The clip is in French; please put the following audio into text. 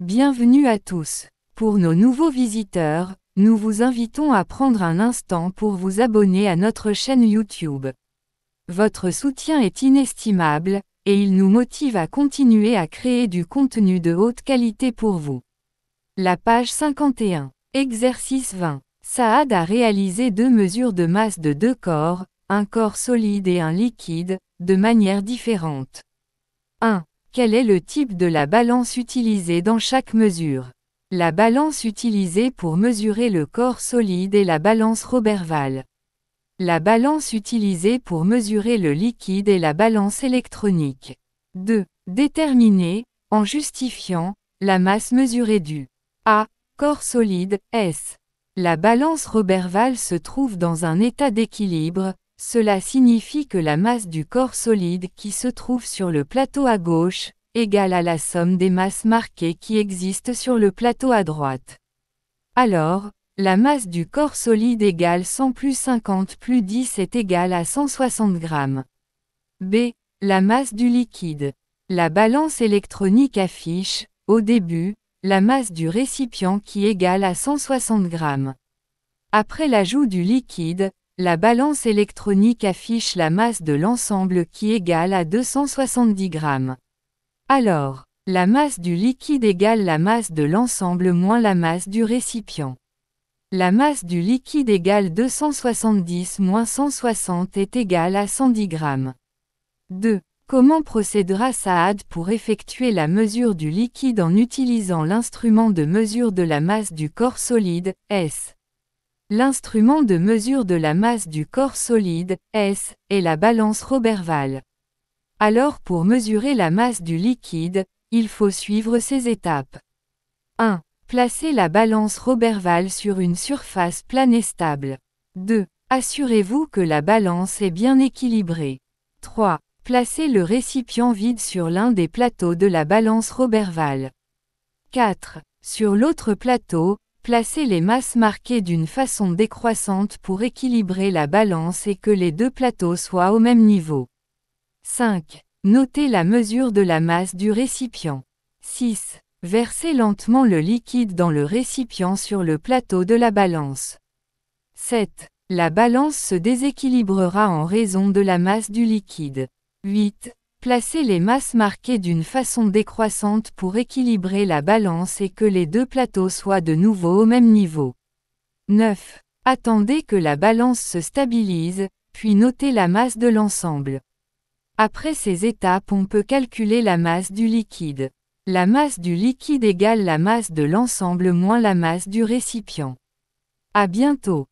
Bienvenue à tous. Pour nos nouveaux visiteurs, nous vous invitons à prendre un instant pour vous abonner à notre chaîne YouTube. Votre soutien est inestimable, et il nous motive à continuer à créer du contenu de haute qualité pour vous. La page 51. Exercice 20. Saad a réalisé deux mesures de masse de deux corps, un corps solide et un liquide, de manière différente. 1. Quel est le type de la balance utilisée dans chaque mesure La balance utilisée pour mesurer le corps solide est la balance Roberval. La balance utilisée pour mesurer le liquide est la balance électronique. 2. Déterminer, en justifiant, la masse mesurée du A. Corps solide, S. La balance Roberval se trouve dans un état d'équilibre, cela signifie que la masse du corps solide qui se trouve sur le plateau à gauche, égale à la somme des masses marquées qui existent sur le plateau à droite. Alors, la masse du corps solide égale 100 plus 50 plus 10 est égale à 160 grammes. B. La masse du liquide. La balance électronique affiche, au début, la masse du récipient qui égale à 160 grammes. Après l'ajout du liquide, la balance électronique affiche la masse de l'ensemble qui égale à 270 grammes. Alors, la masse du liquide égale la masse de l'ensemble moins la masse du récipient. La masse du liquide égale 270 moins 160 est égale à 110 grammes. 2. Comment procédera Saad pour effectuer la mesure du liquide en utilisant l'instrument de mesure de la masse du corps solide, S L'instrument de mesure de la masse du corps solide, S, est la balance Roberval. Alors pour mesurer la masse du liquide, il faut suivre ces étapes. 1. Placez la balance Roberval sur une surface plane et stable. 2. Assurez-vous que la balance est bien équilibrée. 3. Placez le récipient vide sur l'un des plateaux de la balance Roberval. 4. Sur l'autre plateau, Placez les masses marquées d'une façon décroissante pour équilibrer la balance et que les deux plateaux soient au même niveau. 5. Notez la mesure de la masse du récipient. 6. Versez lentement le liquide dans le récipient sur le plateau de la balance. 7. La balance se déséquilibrera en raison de la masse du liquide. 8. Placez les masses marquées d'une façon décroissante pour équilibrer la balance et que les deux plateaux soient de nouveau au même niveau. 9. Attendez que la balance se stabilise, puis notez la masse de l'ensemble. Après ces étapes on peut calculer la masse du liquide. La masse du liquide égale la masse de l'ensemble moins la masse du récipient. À bientôt.